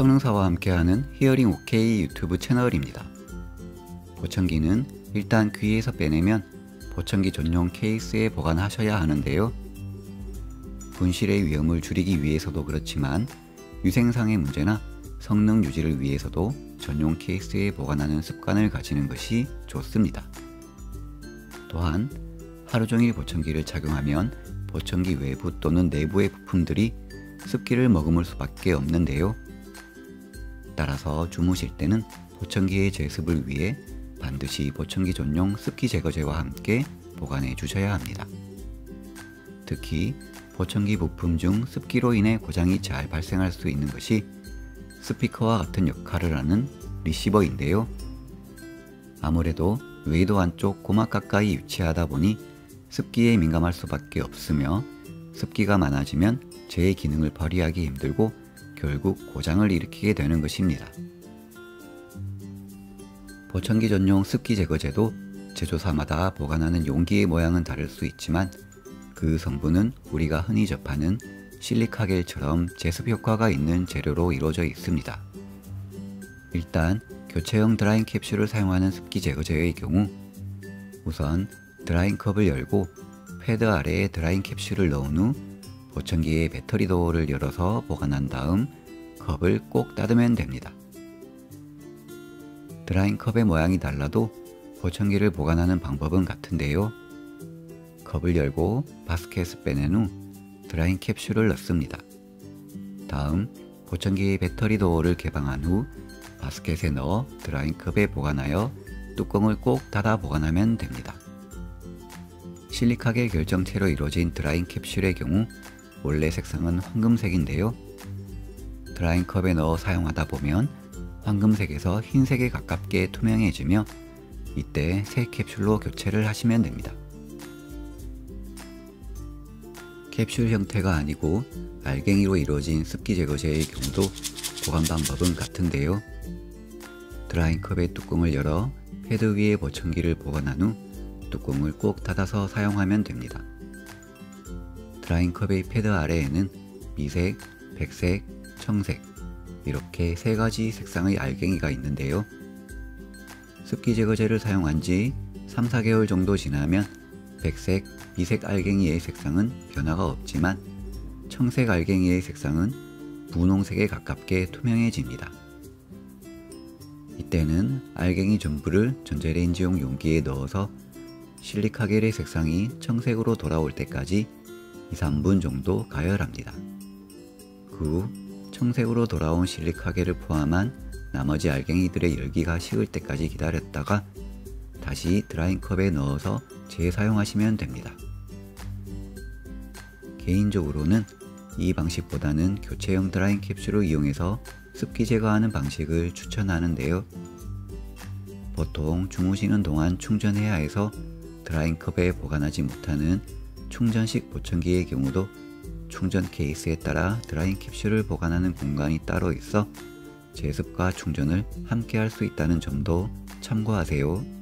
성능사와 함께하는 히어링 OK 유튜브 채널입니다. 보청기는 일단 귀에서 빼내면 보청기 전용 케이스에 보관하셔야 하는데요. 분실의 위험을 줄이기 위해서도 그렇지만 위생상의 문제나 성능 유지를 위해서도 전용 케이스에 보관하는 습관을 가지는 것이 좋습니다. 또한 하루 종일 보청기를 착용하면 보청기 외부 또는 내부의 부품들이 습기를 머금을 수밖에 없는데요. 따라서 주무실 때는 보청기의 제습을 위해 반드시 보청기 전용 습기 제거제와 함께 보관해 주셔야 합니다. 특히 보청기 부품 중 습기로 인해 고장이 잘 발생할 수 있는 것이 스피커와 같은 역할을 하는 리시버인데요. 아무래도 웨이도 안쪽 고막 가까이 위치하다 보니 습기에 민감할 수밖에 없으며 습기가 많아지면 제 기능을 발휘하기 힘들고 결국 고장을 일으키게 되는 것입니다. 보청기 전용 습기 제거제도 제조사마다 보관하는 용기의 모양은 다를 수 있지만 그 성분은 우리가 흔히 접하는 실리카겔처럼 제습 효과가 있는 재료로 이루어져 있습니다. 일단 교체형 드라잉 캡슐을 사용하는 습기 제거제의 경우 우선 드라잉 컵을 열고 패드 아래에 드라잉 캡슐을 넣은 후 보청기의 배터리 도어를 열어서 보관한 다음 컵을 꼭 닫으면 됩니다. 드라잉 컵의 모양이 달라도 보청기를 보관하는 방법은 같은데요. 컵을 열고 바스켓을 빼낸 후 드라잉 캡슐을 넣습니다. 다음 보청기의 배터리 도어를 개방한 후 바스켓에 넣어 드라잉 컵에 보관하여 뚜껑을 꼭 닫아 보관하면 됩니다. 실리카겔 결정체로 이루어진 드라잉 캡슐의 경우 원래 색상은 황금색인데요. 드라잉 컵에 넣어 사용하다 보면 황금색에서 흰색에 가깝게 투명해지며 이때 새 캡슐로 교체를 하시면 됩니다. 캡슐 형태가 아니고 알갱이로 이루어진 습기 제거제의 경우도 보관 방법은 같은데요. 드라잉컵의 뚜껑을 열어 패드 위에 보청기를 보관한 후 뚜껑을 꼭 닫아서 사용하면 됩니다. 드라잉컵의 패드 아래에는 미색, 백색, 청색 이렇게 세 가지 색상의 알갱이가 있는데요. 습기 제거제를 사용한 지 3, 4개월 정도 지나면 백색, 미색 알갱이의 색상은 변화가 없지만 청색 알갱이의 색상은 분홍색에 가깝게 투명해집니다. 이때는 알갱이 전부를 전자레인지용 용기에 넣어서 실리카겔의 색상이 청색으로 돌아올 때까지 2, 3분 정도 가열합니다. 그 후 청색으로 돌아온 실리카겔을 포함한 나머지 알갱이들의 열기가 식을 때까지 기다렸다가 다시 드라잉컵에 넣어서 재사용하시면 됩니다. 개인적으로는 이 방식보다는 교체형 드라잉 캡슐을 이용해서 습기 제거하는 방식을 추천하는데요. 보통 주무시는 동안 충전해야 해서 드라잉컵에 보관하지 못하는 충전식 보청기의 경우도 충전 케이스에 따라 드라잉 캡슐을 보관하는 공간이 따로 있어 제습과 충전을 함께 할 수 있다는 점도 참고하세요.